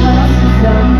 lost